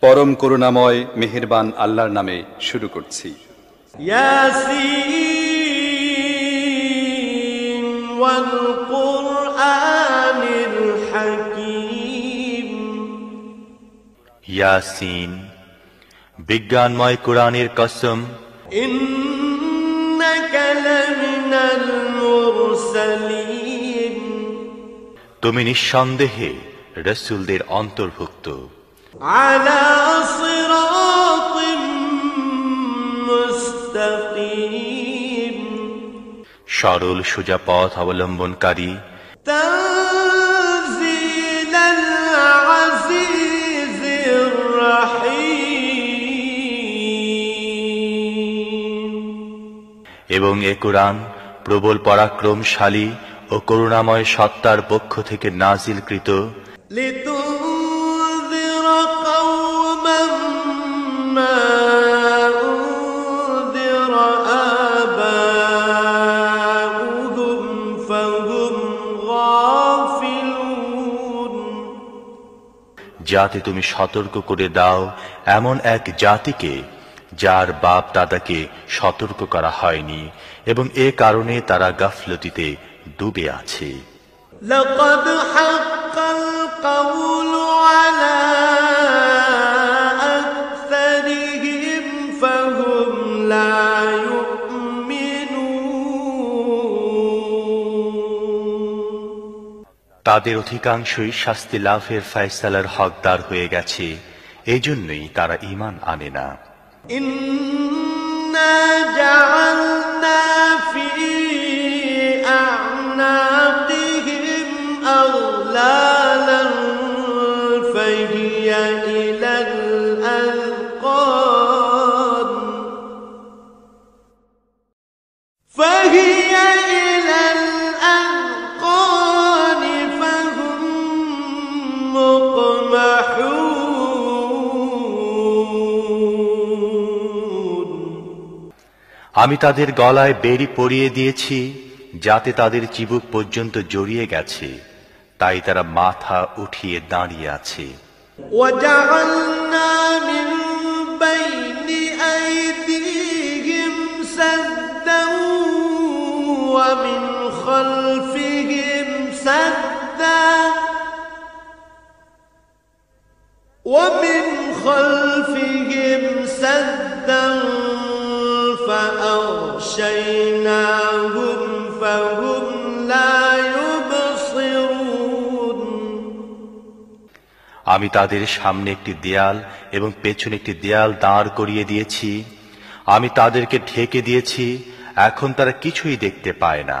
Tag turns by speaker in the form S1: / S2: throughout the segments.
S1: পরম করুণাময় মেহেরবান আল্লাহর নামে শুরু করছি।
S2: ইয়াসিন বিজ্ঞানময় কোরআনের কসম।
S3: ইন্নাকা লামিনাল মুরসালিন।
S2: তুমি নিঃসন্দেহে রসুলদের অন্তর্ভুক্ত। সরল সোজা পথ অবলম্বনকারী। এবং এ কোরআন প্রবল পরাক্রমশালী ও করুণাময় সত্তার পক্ষ থেকে নাজিলকৃত। যাতে তুমি সতর্ক করে দাও এমন এক জাতিকে যার বাপ দাদাকে সতর্ক করা হয়নি এবং এ কারণে তারা গাফলতিতে ডুবে আছে
S3: لقد حق القول على أكثرهم فهم لا يؤمنون
S2: তাদের অধিকাংশই শাস্তি লাভের ফয়সালার হকদার হয়ে গেছে এই জন্যই তারা ঈমান আনে না
S3: إنا جعلنا أغلالا فهي إلى الأذقان فهي إلى الأذقان فهم مقمحون
S2: আমি তাদের গলায় বেরি পরিয়ে দিয়েছি যাতে তাদের চিবুক পর্যন্ত জড়িয়ে গেছে তাই তারা মাথা উঠিয়ে দাঁড়িয়ে আছে
S3: وجعلنا من بين أيديهم سدا ومن خلفهم سدا ومن خلفهم سدا فأغشيناهم فهم
S2: আমি তাদের সামনে একটি দেয়াল এবং পেছনে একটি দেয়াল দাঁড় করিয়ে দিয়েছি। আমি তাদেরকে ঢেকে দিয়েছি। এখন তারা কিছুই দেখতে পায় না।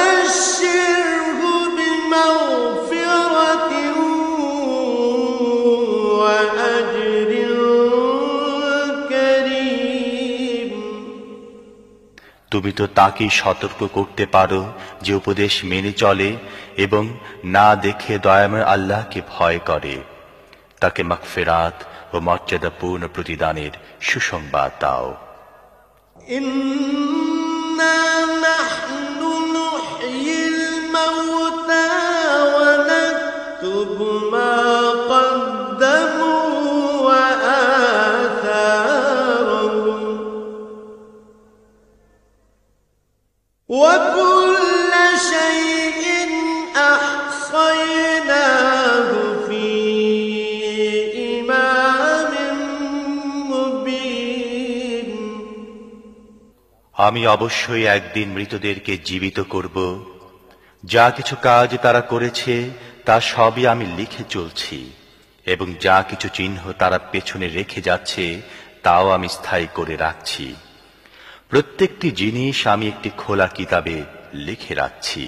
S2: তুমি তো তাকেই সতর্ক করতে পারো যে উপদেশ মেনে চলে এবং না দেখে দয়াময় আল্লাহকে ভয় করে তাকে মাগফিরাত ও মর্যাদাপূর্ণ প্রতিদানের সুসংবাদ দাও
S3: إنا نحن نحيي الموتى ونكتب وكل شيء أحصيناه في إمام
S2: আমি অবশ্যই একদিন মৃতদেরকে জীবিত করব যা কিছু কাজ তারা করেছে তা সবই আমি লিখে চলছি এবং যা কিছু চিহ্ন তারা পেছনে রেখে যাচ্ছে তাও আমি স্থায়ী করে রাখছি প্রত্যেকটি জিনিস আমি একটি খোলা কিতাবে লিখে রাখছি।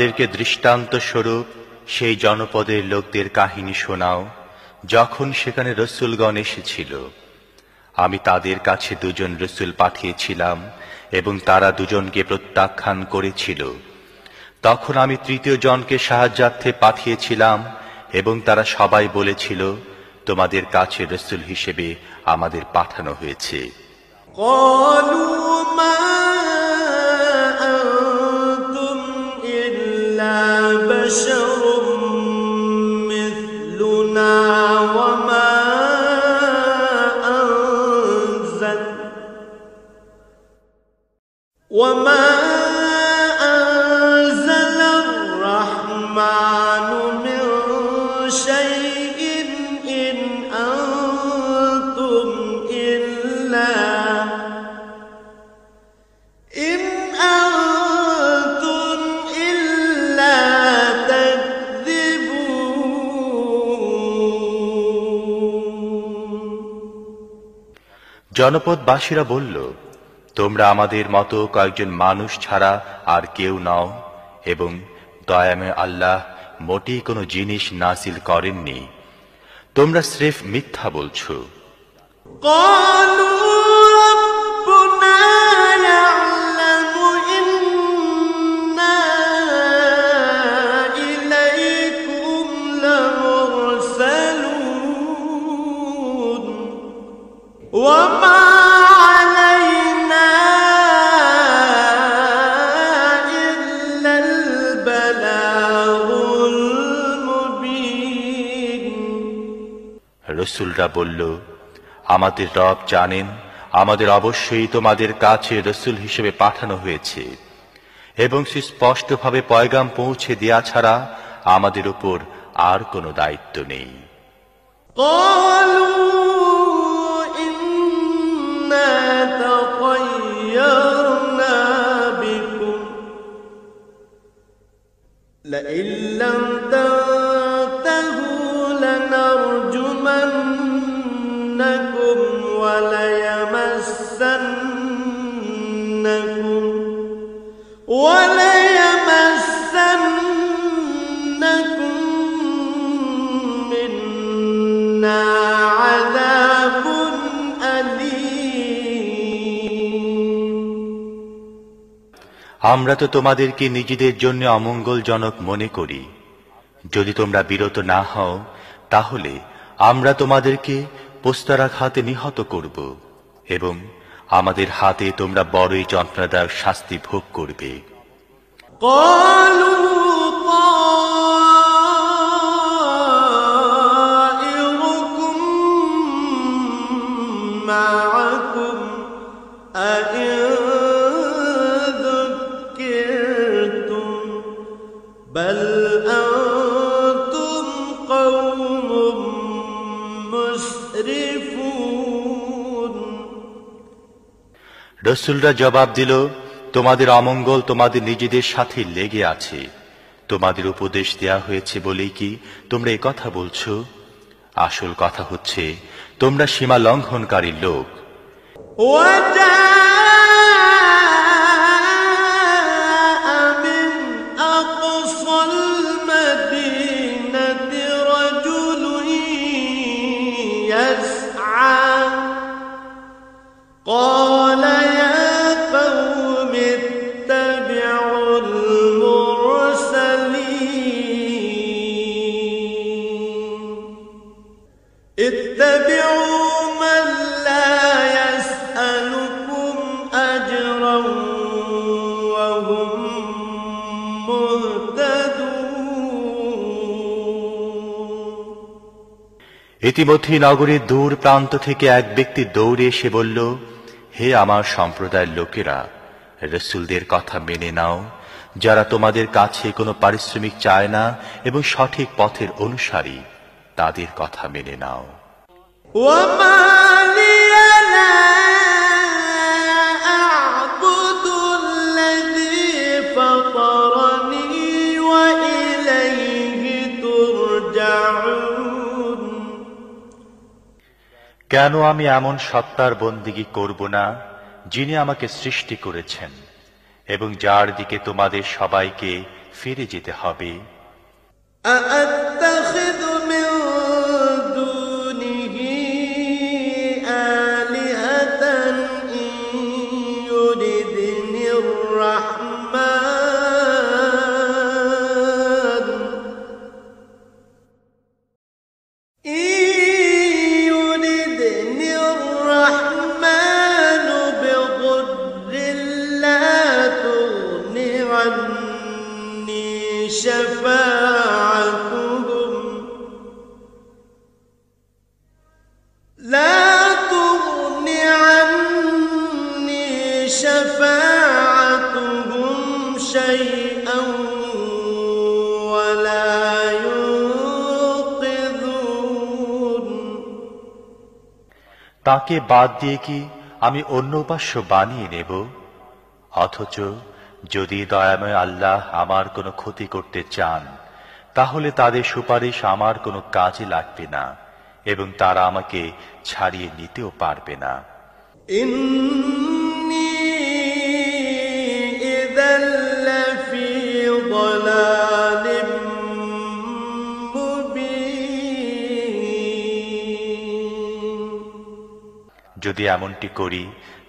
S2: তাদেরকে দৃষ্টান্ত স্বরূপ সেই জনপদের লোকদের কাহিনী শোনাও যখন সেখানে রসুলগণ এসেছিল আমি তাদের কাছে দুজন রসুল পাঠিয়েছিলাম এবং তারা দুজনকে প্রত্যাখ্যান করেছিল তখন আমি তৃতীয় জনকে সাহায্যার্থে পাঠিয়েছিলাম এবং তারা সবাই বলেছিল তোমাদের কাছে রসুল হিসেবে আমাদের পাঠানো হয়েছে
S3: قالوا ما وما
S2: জনপদবাসীরা বলল, তোমরা আমাদের মতো কয়েকজন মানুষ ছাড়া আর কেউ নও এবং দয়ামে আল্লাহ মোটেই কোনো জিনিস নাসিল করেননি। তোমরা স্রেফ মিথ্যা বলছো।
S3: وما علينا إلا البلاغ المبين
S2: রসুলরা বলল আমাদের রব জানেন আমাদের অবশ্যই তোমাদের কাছে রসুল হিসেবে পাঠানো হয়েছে এবং সুস্পষ্টভাবে পয়গাম পৌঁছে দেয়া ছাড়া আমাদের উপর আর কোনো দায়িত্ব নেই
S3: قالوا تطيرنا بكم. لئن لم تنتهوا
S2: আমরা তো তোমাদেরকে নিজেদের জন্য অমঙ্গলজনক মনে করি যদি তোমরা বিরত না হও তাহলে আমরা তোমাদেরকে পোস্তারাঘাতে নিহত করব এবং আমাদের হাতে তোমরা বড়ই যন্ত্রণাদায়ক শাস্তি ভোগ করবে
S3: قالوا
S2: রসুলরা জবাব দিল, তোমাদের অমঙ্গল তোমাদের নিজেদের সাথে লেগে আছে। তোমাদের উপদেশ দেয়া হয়েছে বলেই কি তোমরা কথা বলছো? আসল কথা হচ্ছে, তোমরা সীমা লঙ্ঘনকারী লোক। ইতিমধ্যে নগরের দূর প্রান্ত থেকে এক ব্যক্তি দৌড়ে এসে বলল, হে আমার সম্প্রদায়ের লোকেরা, রসুলদের কথা মেনে নাও। যারা তোমাদের কাছে কোনো পারিশ্রমিক চায় না এবং সঠিক পথের অনুসারী, তাদের কথা মেনে নাও।
S3: ওয়া
S2: কেন আমি এমন সত্তার বন্দিগি করব না, যিনি আমাকে সৃষ্টি করেছেন, এবং যার দিকে তোমাদের সবাইকে ফিরে যেতে হবে?
S3: شفاعتهم شيئا ولا ينقذون
S2: তাকে বাদ দিয়ে কি আমি অন্য উপাস্য বানিয়ে নেব অথচ যদি দয়াময় আল্লাহ আমার কোনো ক্ষতি করতে চান তাহলে তাদের সুপারিশ আমার কোনো কাজে লাগবে না এবং তারা আমাকে ছাড়িয়ে নিতেও পারবে না যদি এমনটি করি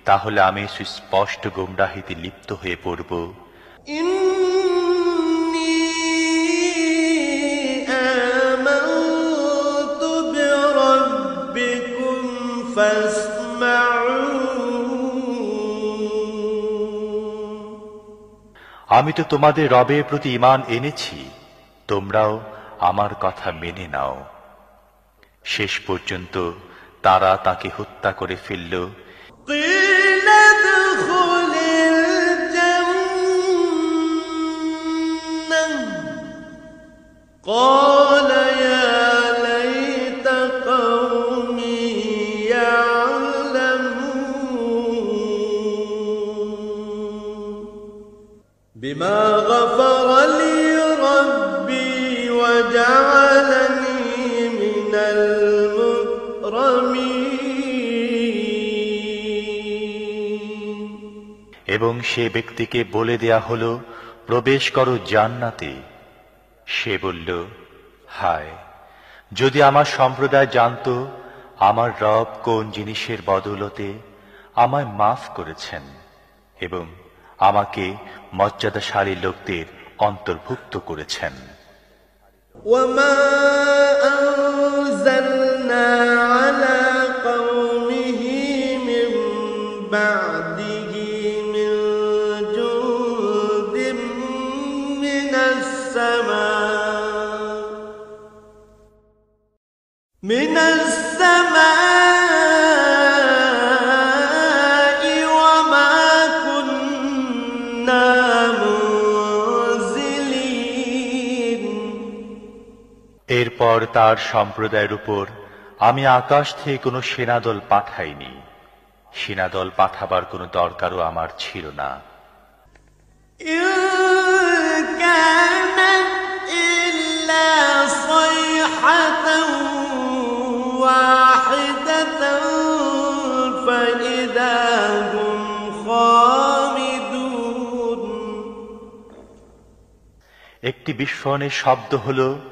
S2: তাহলে আমি সুস্পষ্ট গোমরাহিতে লিপ্ত হয়ে পড়ব। আমি তো তোমাদের রবের প্রতি ইমান এনেছি তোমরাও আমার কথা মেনে নাও। শেষ পর্যন্ত তারা তাকে হত্যা করে ফেলল
S3: قيل ادخل الجنة قال
S2: এবং সে ব্যক্তিকে বলে দেয়া হলো প্রবেশ করো জান্নাতে সে বলল হায় যদি আমার সম্প্রদায় জানতো আমার রব কোন জিনিসের বদৌলতে আমায় মাফ করেছেন এবং আমাকে মর্যাদাশালী লোকদের অন্তর্ভুক্ত করেছেন
S3: وما أنزلنا على قومه من بعده
S2: পর তার সম্প্রদায়ের উপর আমি আকাশ থেকে কোনো সেনাদল পাঠাইনি। সেনাদল পাঠাবার কোনো দরকারও আমার ছিল না। একটি বিস্ফোরণের শব্দ হলো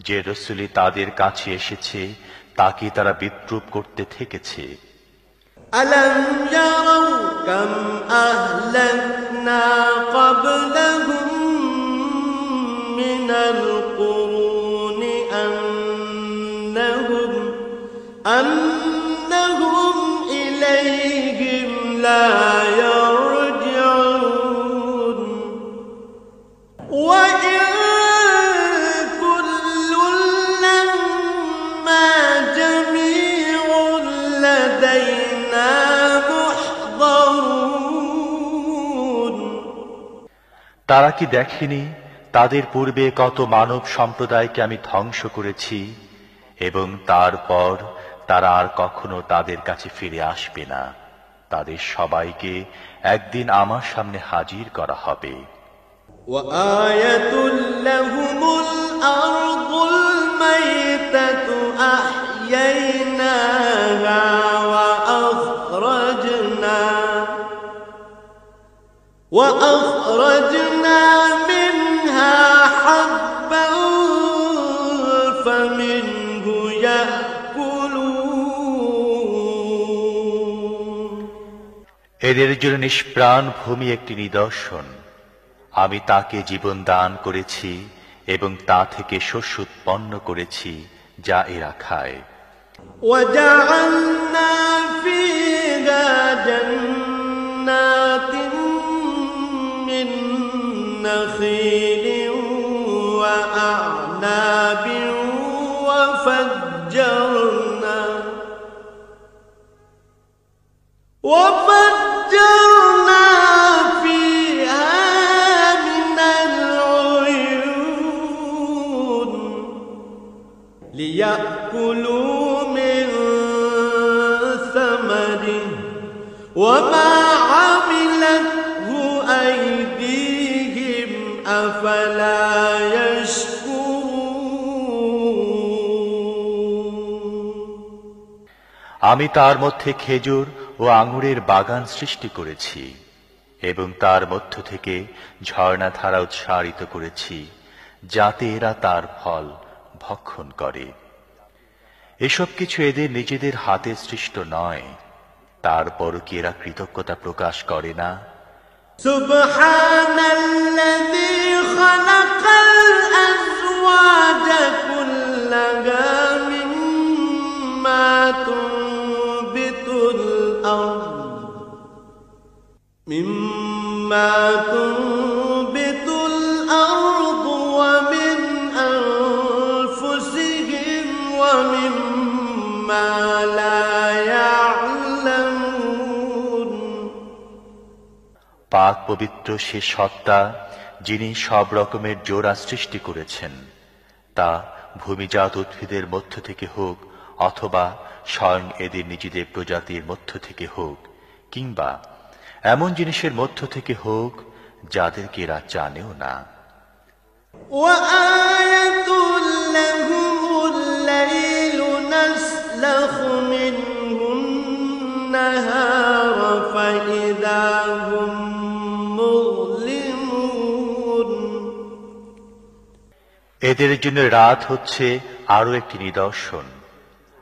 S2: যে রসুলি তাদের কাছে এসেছে তাকে তারা বিদ্রুপ করতে থেকেছে
S3: ألم يروا كم أهلكنا قبلهم من القرون أنهم أنهم إليهم لا يرجعون
S2: তারা কি দেখেনি তাদের পূর্বে কত মানব সম্প্রদায়কে আমি ধ্বংস করেছি এবং তারপর তারা আর কখনো তাদের কাছে ফিরে আসবে না তাদের সবাইকে একদিন আমার সামনে হাজির করা হবে
S3: وآية لهم الأرض الميتة أحييناها وأخرجنا منها حبا فمنه يأكلون
S2: এদের জন্য নিষ্প্রাণ ভূমি একটি নিদর্শন আমি তাকে জীবন দান করেছি এবং তা থেকে শস্য উৎপন্ন করেছি যা এরা খায়
S3: وجعلنا فيها جنات نخيل وأعناب وفجرنا. وفجرنا
S2: আমি তার মধ্যে খেজুর ও আঙুরের বাগান সৃষ্টি করেছি এবং তার মধ্য থেকে ঝর্ণাধারা উৎসারিত করেছি, যাতে এরা তার ফল ভক্ষণ করে। এসব কিছু এদের নিজেদের হাতে সৃষ্ট নয়। তারপরও কি এরা কৃতজ্ঞতা প্রকাশ করে না?
S3: সুবহানাল্লাযী খালাকাল কুল্লাহা মিম্মা الأرض مما تنبت الأرض ومن أنفسهم ومما لا يعلمون
S2: পাক পবিত্র সে সত্তা যিনি সব রকমের জোড়া সৃষ্টি করেছেন তা ভূমিজাত উদ্ভিদের মধ্য থেকে হোক অথবা স্বয়ং এদের নিজেদের প্রজাতির মধ্য থেকে হোক কিংবা এমন জিনিসের মধ্য থেকে হোক যাদেরকে এরা জানেও না। এদের জন্য রাত হচ্ছে আরও একটি নিদর্শন।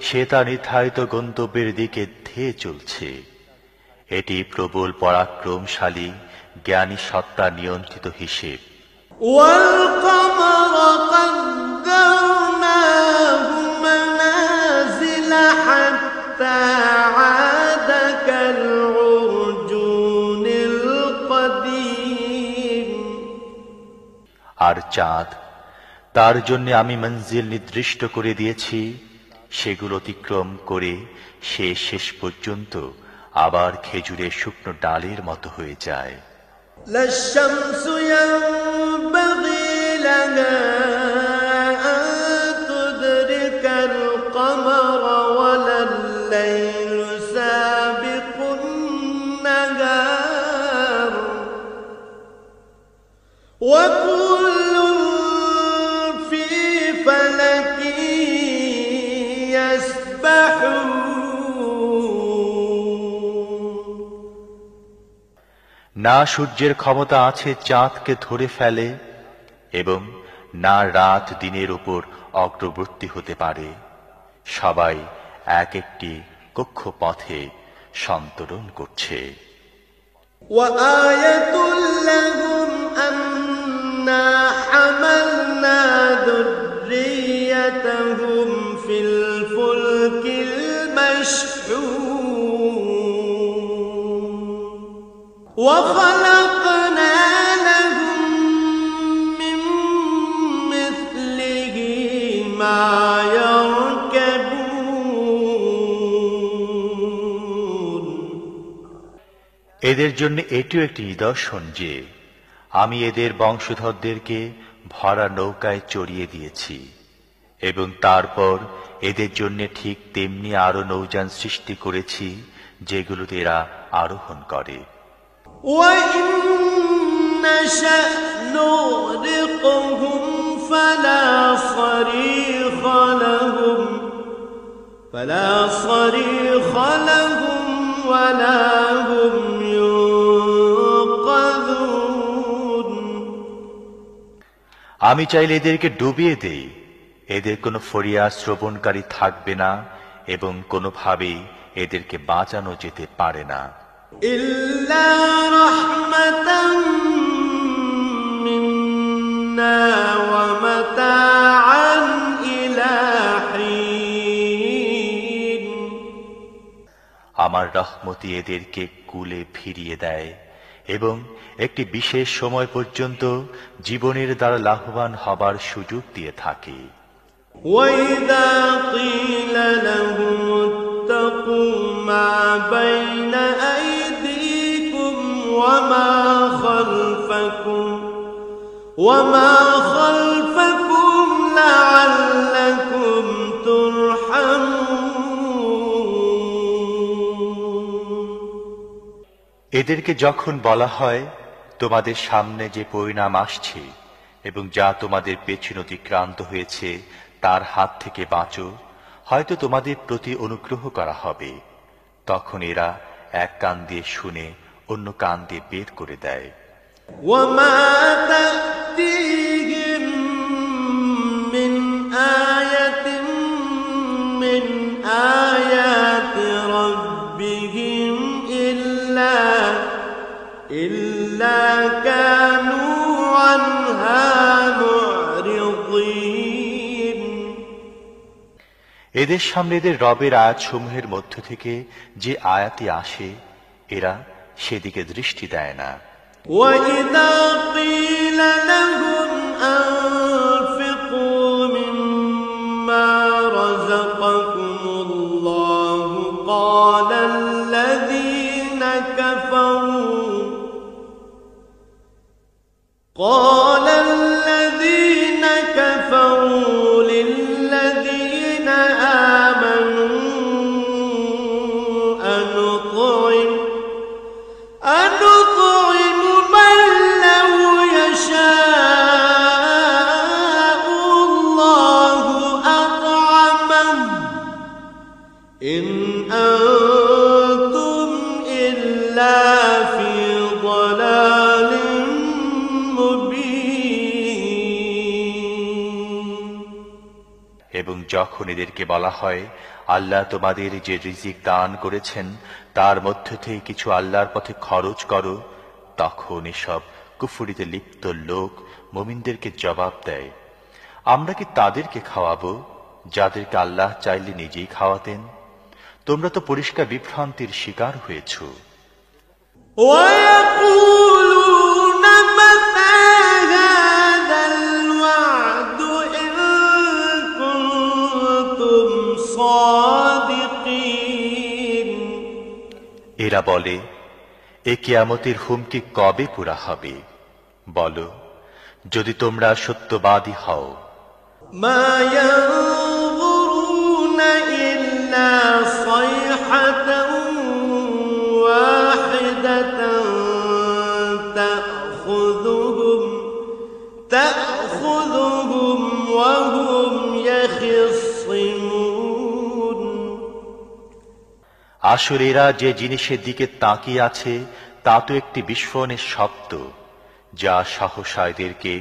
S2: সে তার নির্ধারিত গন্তব্যের দিকে ধেয়ে চলছে। এটি প্রবল পরাক্রমশালী জ্ঞানী সত্তা নিয়ন্ত্রিত হিসেব। আর চাঁদ তার জন্য আমি মঞ্জিল নির্দিষ্ট করে দিয়েছি সেগুলো অতিক্রম করে সে শেষ পর্যন্ত আবার খেজুরের শুকনো ডালের মতো হয়ে যায়
S3: لا الشمس ينبغي لها
S2: না সূর্যের ক্ষমতা আছে চাঁদকে ধরে ফেলে এবং না রাত দিনের উপর অগ্রবর্তী হতে পারে সবাই এক একটি কক্ষপথে সন্তরণ করছে
S3: وآية لهم أنا حملنا ذريتهم في الفلك المشحون وخلقنا لهم من مثله ما يركبون
S2: এদের জন্য এটিও একটি নিদর্শন যে আমি এদের বংশধরদেরকে ভরা নৌকায় চড়িয়ে দিয়েছি এবং তারপর এদের জন্য ঠিক তেমনি আরো নৌযান সৃষ্টি করেছি যেগুলোতে এরা আরোহণ করে
S3: وإن نشأ نغرقهم فلا صريخ لهم فلا صريخ لهم ولا هم ينقذون
S2: আমি চাইলে এদেরকে ডুবিয়ে দেই এদের কোনো ফরিয়া শ্রবণকারী থাকবে না এবং কোনোভাবেই এদেরকে বাঁচানো যেতে পারে না
S3: إلا رحمة منا ومتاعا إلى حين
S2: আমার রহমতি এদেরকে কুলে ফিরিয়ে দেয় এবং একটি বিশেষ সময় পর্যন্ত জীবনের দ্বারা লাভবান হবার সুযোগ দিয়ে থাকে
S3: وإذا قيل لهم اتقوا ما بين أيديكم وما خلفكم وما خلفكم لعلكم ترحمون
S2: এদেরকে যখন বলা হয় তোমাদের সামনে যে পরিণাম আসছে এবং যা তোমাদের পেছন অতিক্রান্ত হয়েছে তার হাত থেকে বাঁচো হয়তো তোমাদের প্রতি অনুগ্রহ করা হবে তখন এরা এক কান দিয়ে শুনে অন্য কান দিয়ে বের করে দেয়
S3: وما تأتيهم من آية من آيات ربهم إلا إلا كانوا عنها معرضين
S2: এদের সামনে এদের রবের আয়াতসমূহের মধ্য থেকে যে আয়াতি আসে এরা সেদিকে দৃষ্টি দেয় না
S3: وإذا قيل لهم
S2: এদেরকে বলা হয়, আল্লাহ তোমাদের যে রিজিক দান করেছেন, তার মধ্য থেকে কিছু আল্লাহর পথে খরচ করো, তখন এসব কুফুরিতে লিপ্ত লোক মুমিনদেরকে জবাব দেয়। আমরা কি তাদেরকে খাওয়াবো, যাদেরকে আল্লাহ চাইলে নিজেই খাওয়াতেন? তোমরা তো পরিষ্কার বিভ্রান্তির শিকার হয়েছো। এরা বলে এ কিয়ামতের হুমকি কবে পুরা হবে? বলো যদি তোমরা সত্যবাদী হও।
S3: ما
S2: আসলে এরা যে জিনিসের দিকে তাকিয়ে আছে, তা তো একটি বিস্ফোরণের শব্দ, যা সাহসায়দেরকে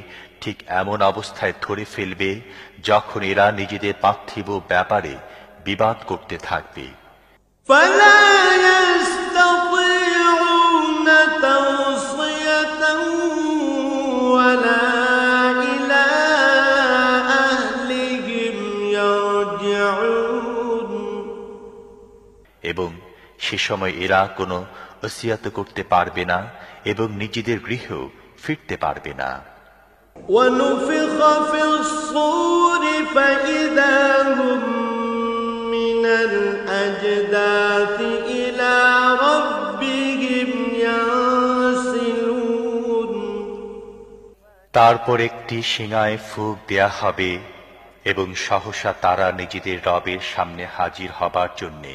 S2: ঠিক এমন অবস্থায় ধরে ফেলবে যখন এরা নিজেদের পার্থিব ব্যাপারে বিবাদ করতে থাকবে। সে সময় এরা কোনো ওসিয়াত করতে পারবে না এবং নিজেদের গৃহেও ফিরতে পারবে না
S3: ونفخ في الصور فإذا هم من الأجداث إلى ربهم ينسلون
S2: তারপর একটি সিঙায় ফুক দেয়া হবে এবং সহসা তারা নিজেদের রবের সামনে হাজির হবার জন্যে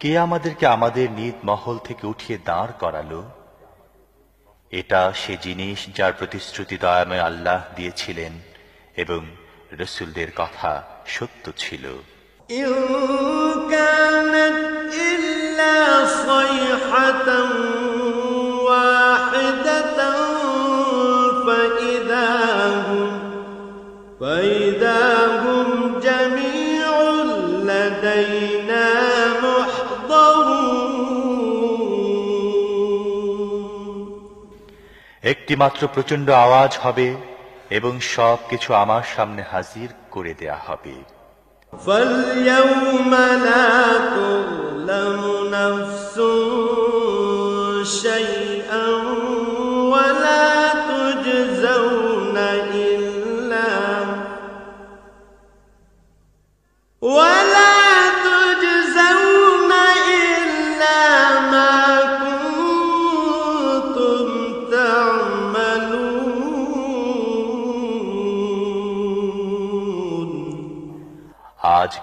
S2: কে আমাদেরকে আমাদের নিদ মহল থেকে উঠিয়ে দাঁড় করালো? এটা সে জিনিস যার প্রতিশ্রুতি দয়াময় আল্লাহ দিয়েছিলেন এবং রসুলদের কথা সত্য ছিল।
S3: ইউ কানাত ইল্লা সাইহাতাম
S2: একটি মাত্র প্রচন্ড আওয়াজ হবে এবং সব কিছু আমার সামনে হাজির করে দেয়া হবে
S3: فاليوم لا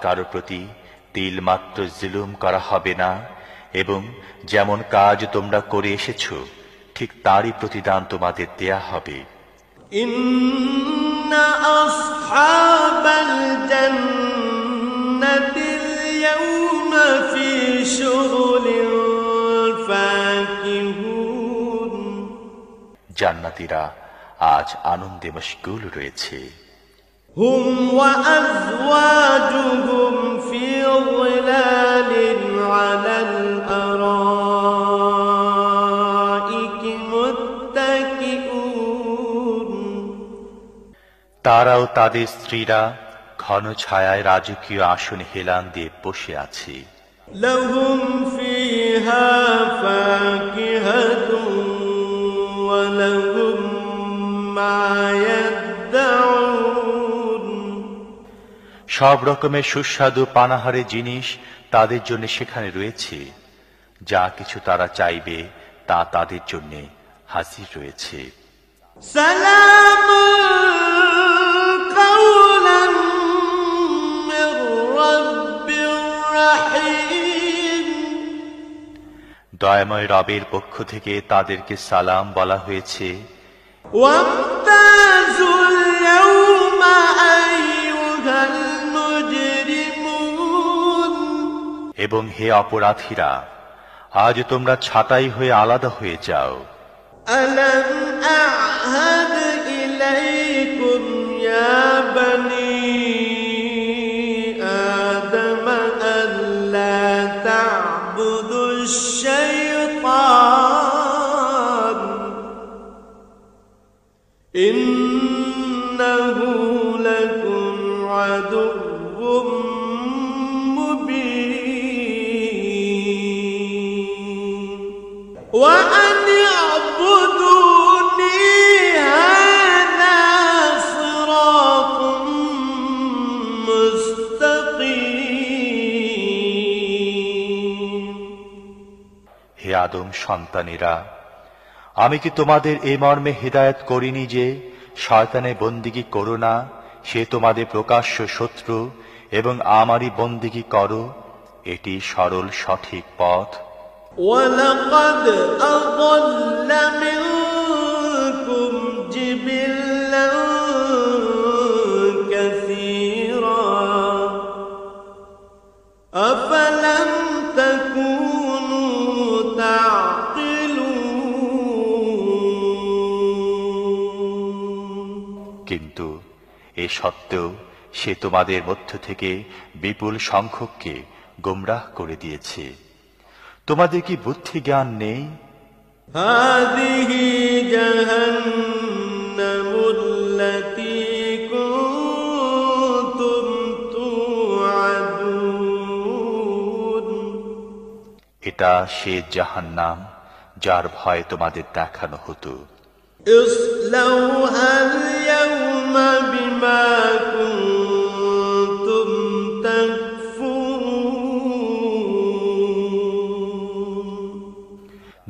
S2: কারও প্রতি তিলমাত্র জুলুম করা হবে না এবং যেমন কাজ তোমরা করে এসেছ ঠিক তারই প্রতিদান তোমাদের দেয়া হবে। জান্নাতিরা আজ আনন্দে মশগুল রয়েছে।
S3: هم وأزواجهم في ظلال على الأرائك متكئون
S2: তারাও তাদের স্ত্রীরা ঘন ছায়ায় রাজকীয় আসন হেলান দিয়ে বসে আছে
S3: لهم فيها فاكهة ولهم ما
S2: সব রকমের সুস্বাদু পানাহারে জিনিস তাদের জন্য সেখানে রয়েছে। যা কিছু তারা চাইবে তা তাদের জন্য হাজির রয়েছে। দয়াময় রবের পক্ষ থেকে তাদেরকে সালাম বলা হয়েছে।
S3: ওয়া
S2: এবং হে অপরাধীরা আজ তোমরা ছাঁটাই হয়ে আলাদা হয়ে যাও
S3: ألم أعهد إليكم
S2: আদম সন্তানেরা আমি কি তোমাদের এই মর্মে হেদায়েত করিনি যে শয়তানে বন্দিগি করো না সে তোমাদের প্রকাশ্য শত্রু এবং আমারই বন্দিগি করো এটি সরল সঠিক পথ
S3: ولقد أضل منكم
S2: এ সত্ত্বেও সে তোমাদের মধ্য থেকে বিপুল সংখ্যককে গুমরাহ করে দিয়েছে। তোমাদের কি বুদ্ধি জ্ঞান নেই এটা সে জাহান নাম যার ভয় তোমাদের দেখানো হতো।
S3: ইসলাউহা ইয়াউমা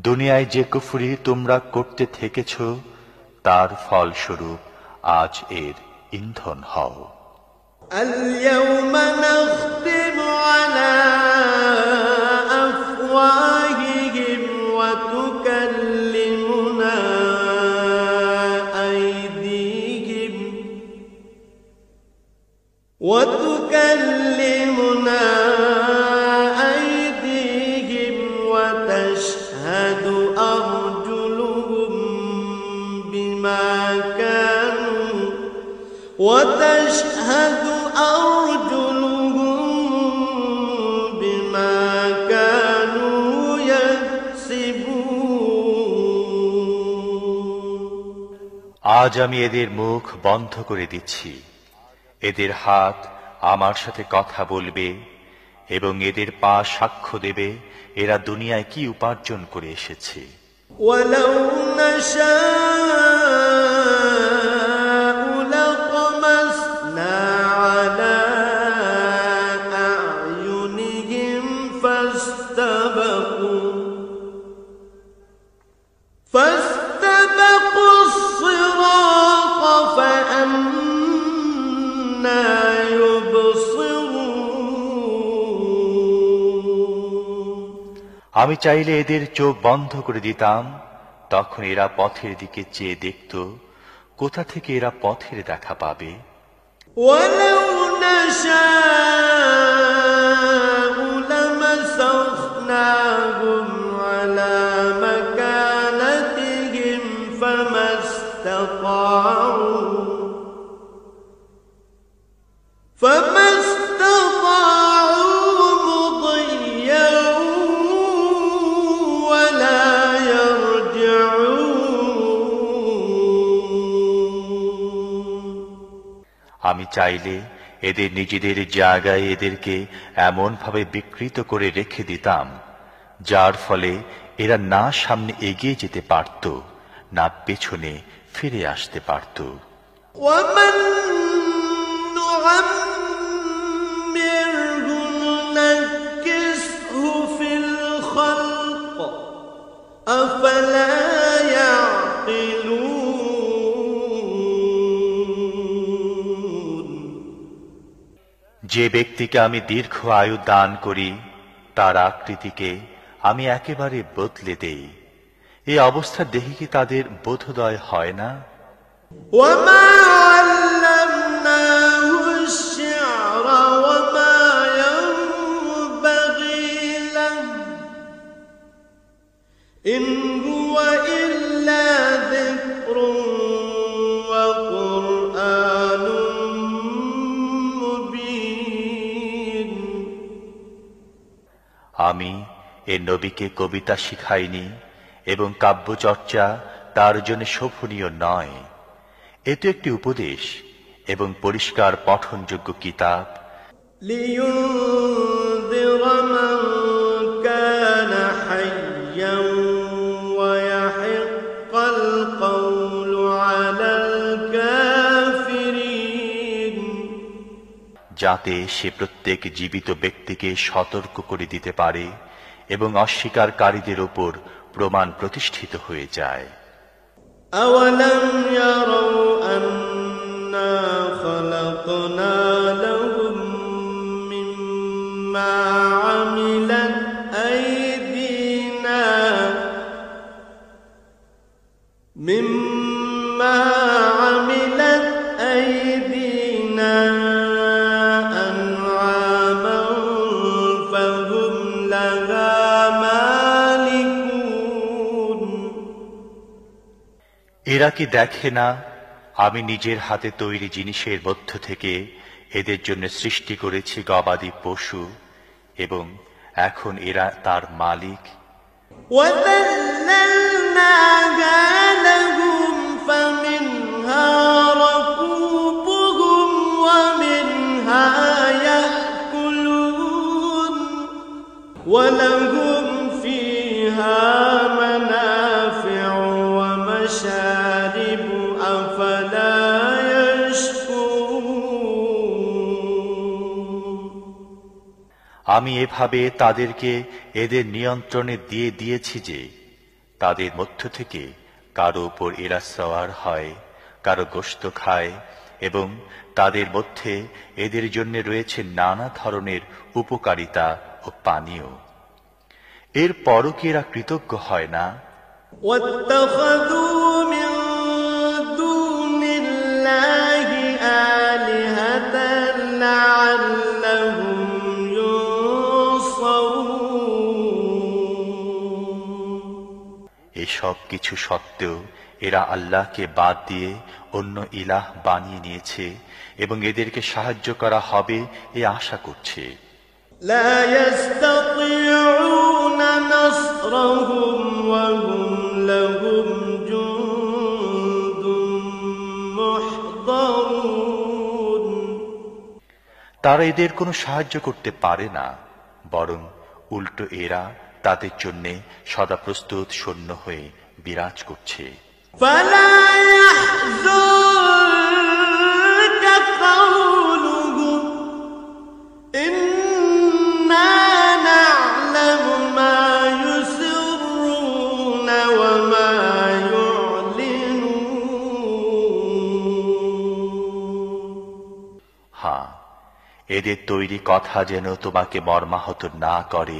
S2: দুনিয়ায় যে কুফরি তোমরা করতে থেকেছ তার ফলস্বরূপ আজ এর ইন্ধন হও
S3: اليوم نختم على
S2: আজ আমি এদের মুখ বন্ধ করে দিচ্ছি। এদের হাত আমার সাথে কথা বলবে এবং এদের পা সাক্ষ্য দেবে এরা দুনিয়ায় কি উপার্জন করে এসেছে।
S3: ওয়ালাউ নাশা
S2: আমি চাইলে এদের চোখ বন্ধ করে দিতাম তখন এরা পথের দিকে চেয়ে দেখত কোথা থেকে এরা পথের দেখা পাবে
S3: ولو نشاء لمسخناهم على مكانتهم فما
S2: আমি চাইলে এদের নিজেদের জায়গায় এদেরকে এমন ভাবে বিকৃত করে রেখে দিতাম যার ফলে এরা না সামনে এগিয়ে যেতে পারত না পেছনে ফিরে আসতে পারত
S3: ومن نعمره ننكسه في الخلق أفلا
S2: যে ব্যক্তিকে আমি দীর্ঘ আয়ু দান করি, তার আকৃতিকে আমি একেবারে বদলে দেই। এই অবস্থা দেখে কি তাদের বোধোদয় হয় না?
S3: إن
S2: আমি এ নবীকে কবিতা শিখাইনি এবং কাব্যচর্চা তার জন্য শোভনীয় নয়। এ তো একটি উপদেশ এবং পরিষ্কার পঠনযোগ্য কিতাব।
S3: লিউ
S2: যাতে সে প্রত্যেক জীবিত ব্যক্তিকে সতর্ক করে দিতে পারে এবং অস্বীকারীদের ওপর প্রমাণ প্রতিষ্ঠিত হয়ে যায়
S3: أولم يروا أنا خلقنا لهم مما عملت أيدينا مما
S2: এরা কি দেখে না আমি নিজের হাতে তৈরি জিনিসের মধ্য থেকে এদের জন্য সৃষ্টি করেছি গবাদি পশু এবং এখন এরা তার মালিক
S3: وذللناها
S2: আমি এভাবে তাদেরকে এদের নিয়ন্ত্রণে দিয়ে দিয়েছি যে তাদের মধ্য থেকে কারও উপর এরা সওয়ার হয়, কারও গোস্ত খায় এবং তাদের মধ্যে এদের জন্য রয়েছে নানা ধরনের উপকারিতা ও পানীয়। এর পরও কি এরা কৃতজ্ঞ হয় না। সব কিছু সত্ত্বেও এরা আল্লাহকে বাদ দিয়ে অন্য ইলাহ বানিয়ে নিয়েছে এবং এদেরকে সাহায্য করা হবে এ আশা করছে। তারা এদের কোনো সাহায্য করতে পারে না বরং উল্টো এরা তাদের জন্য সদা প্রস্তুত সৈন্য হয়ে বিরাজ করছে। এদের তৈরি কথা যেন তোমাকে মর্মাহত না করে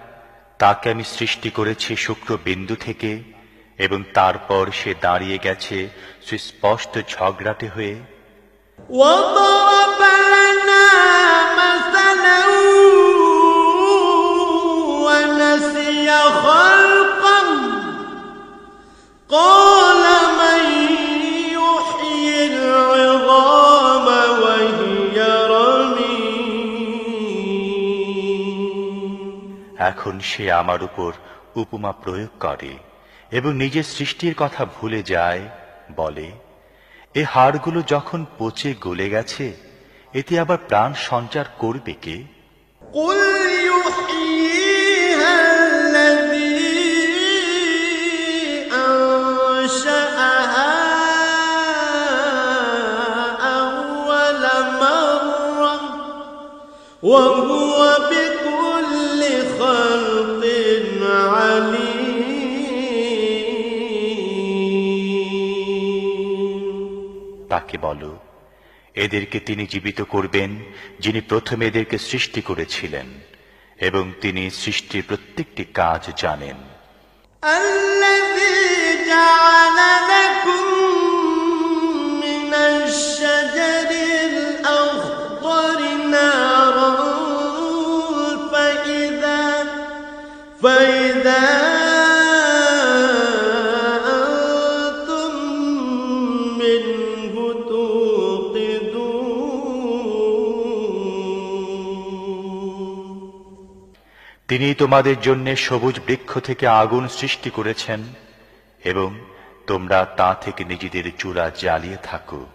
S2: তাকে আমি সৃষ্টি করেছি শুক্র বিন্দু থেকে এবং তারপর সে দাঁড়িয়ে গেছে সুস্পষ্ট ঝগড়াটে হয়ে
S3: وضرب لنا مثلا ونسي خلقه قال
S2: এখন সে আমার উপর উপমা প্রয়োগ করে এবং নিজের সৃষ্টির কথা ভুলে যায় বলে এ হাড়গুলো যখন পচে গলে গেছে এতে আবার প্রাণ সঞ্চার করবে কে
S3: قل يحييها الذي أنشأها أول مرة وهو
S2: তাকে বলো এদেরকে তিনি জীবিত করবেন যিনি প্রথমে এদেরকে সৃষ্টি করেছিলেন এবং তিনি সৃষ্টির প্রত্যেকটি কাজ জানেন
S3: الذي جعل لكم من الشجر الأخضر نارا فإذا
S2: তিনি তোমাদের জন্য সবুজ বৃক্ষ থেকে আগুন সৃষ্টি করেছেন এবং তোমরা তা থেকে নিজেদের চূড়া জ্বালিয়ে থাকো।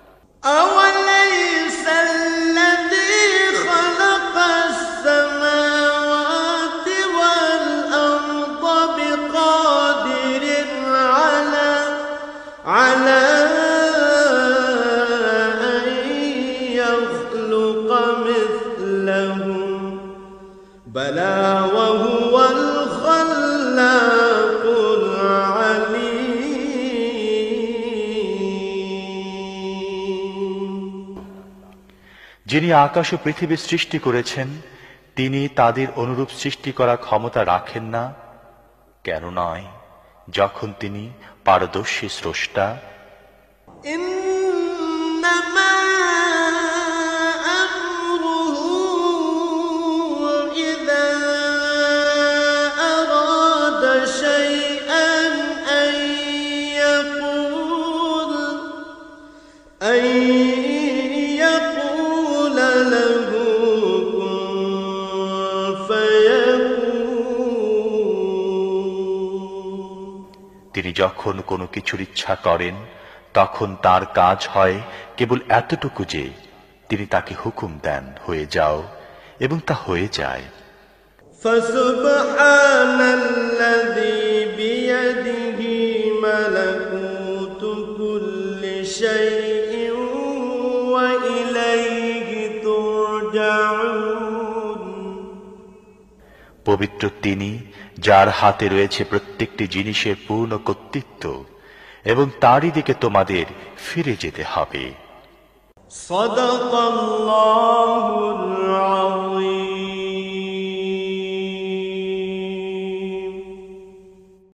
S2: যিনি আকাশ ও পৃথিবীর সৃষ্টি করেছেন তিনি তাদের অনুরূপ সৃষ্টি করার ক্ষমতা রাখেন না কেন নয় যখন তিনি পারদর্শী স্রষ্টা
S3: إنما
S2: যখন কোনো কিছুর ইচ্ছা করেন তখন তার কাজ হয় কেবল এতটুকু যে তিনি তাকে হুকুম দেন হয়ে যাও এবং তা হয়ে যায়
S3: فسبحان الذي بيده ملكوت كل شيء وإليه ترجعون
S2: পবিত্র তিনি যার হাতে রয়েছে প্রত্যেকটি জিনিসের পূর্ণ কর্তৃত্ব এবং তারই দিকে তোমাদের ফিরে যেতে হবে।
S3: সদকাল্লাহুল আযীম।